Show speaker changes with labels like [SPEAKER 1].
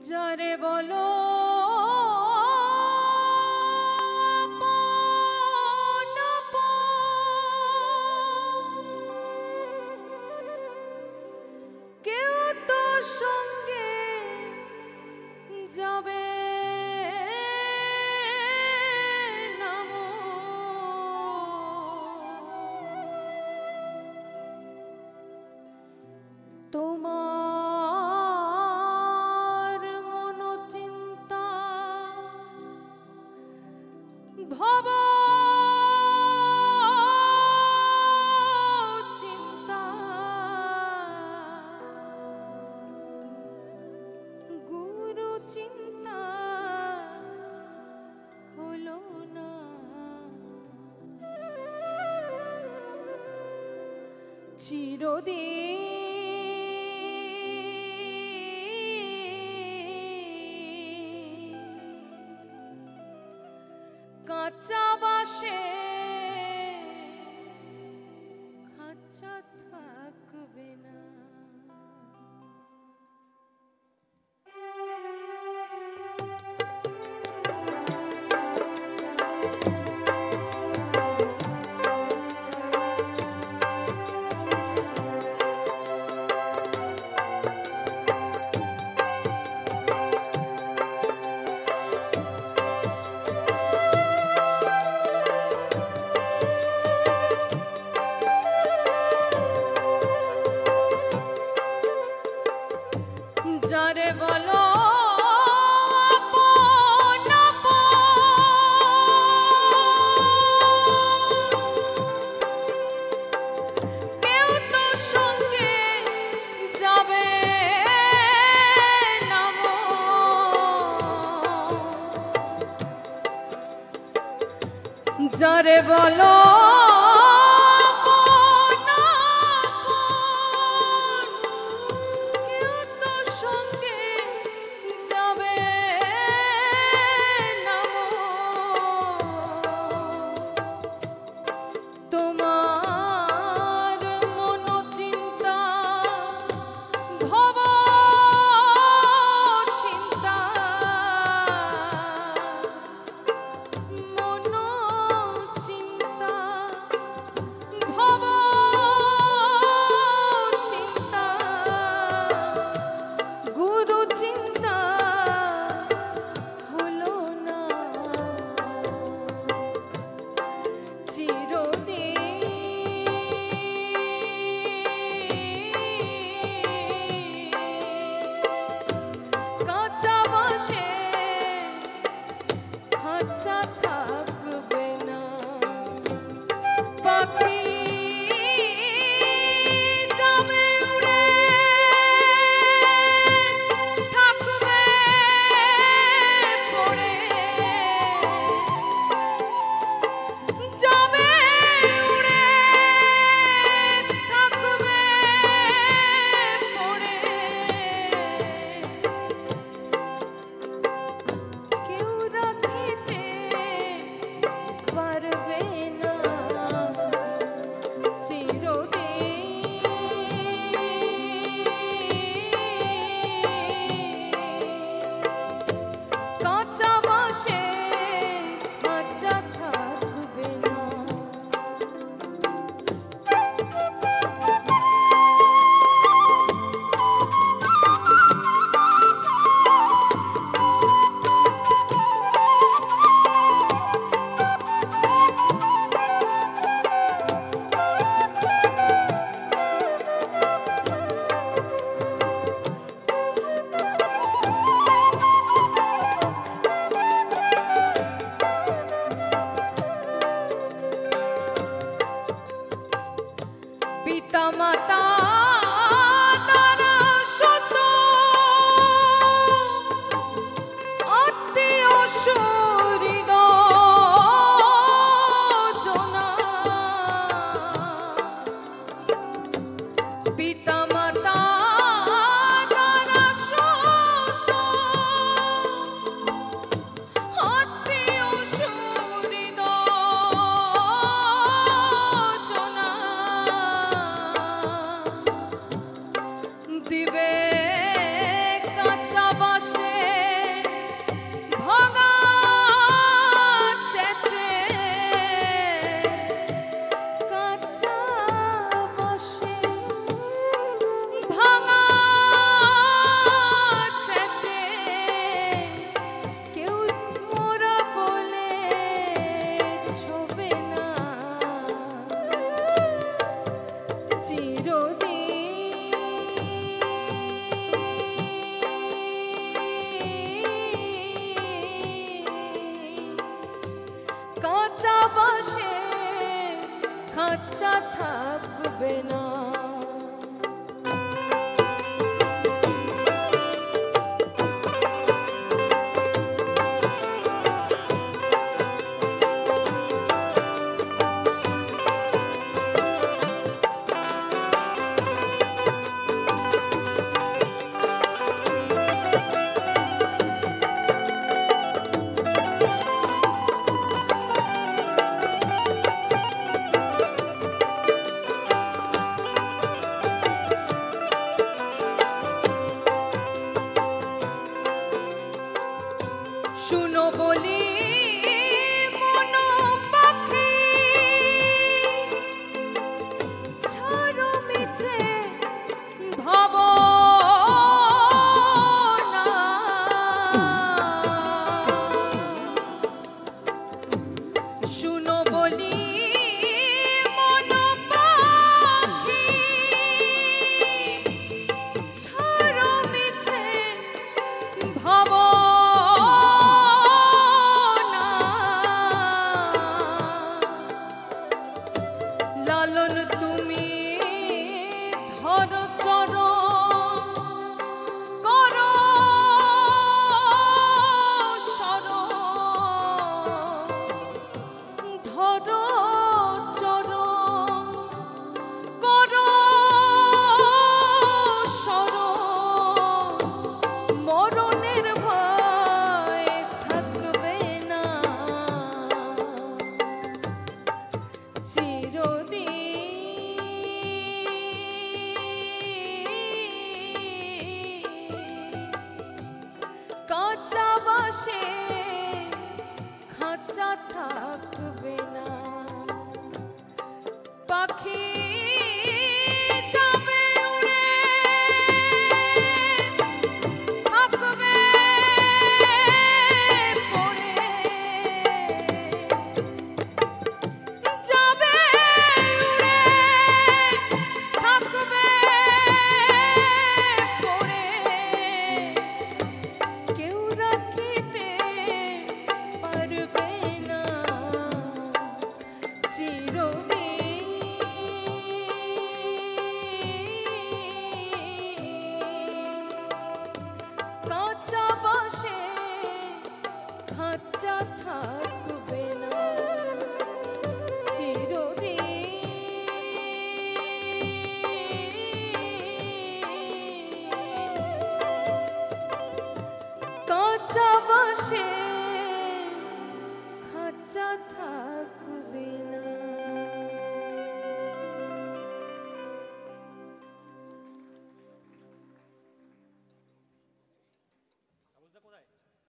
[SPEAKER 1] যারে বলো চিরদিন। কাঁচা বাসে dolor. क्षमता থাকবে না বলি কাঁচা